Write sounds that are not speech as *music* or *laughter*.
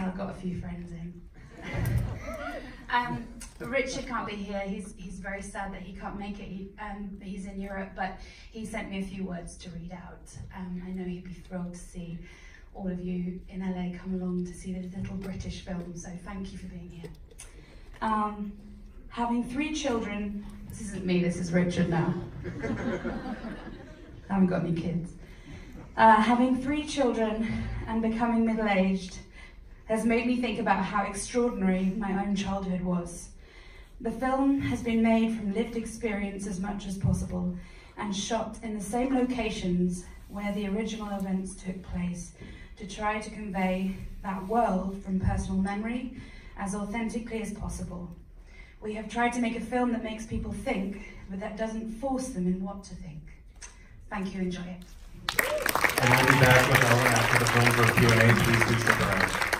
I've got a few friends in. *laughs* um, Richard can't be here. He's he's very sad that he can't make it. He, um, he's in Europe, but he sent me a few words to read out. Um, I know he'd be thrilled to see all of you in LA come along to see this little British film. So thank you for being here. Um, having three children. This isn't me. This is Richard now. *laughs* I haven't got any kids. Uh, having three children and becoming middle aged has made me think about how extraordinary my own childhood was. The film has been made from lived experience as much as possible and shot in the same locations where the original events took place to try to convey that world from personal memory as authentically as possible. We have tried to make a film that makes people think, but that doesn't force them in what to think. Thank you, enjoy it. And we'll be back with Ella after the film for Q&A. Please do.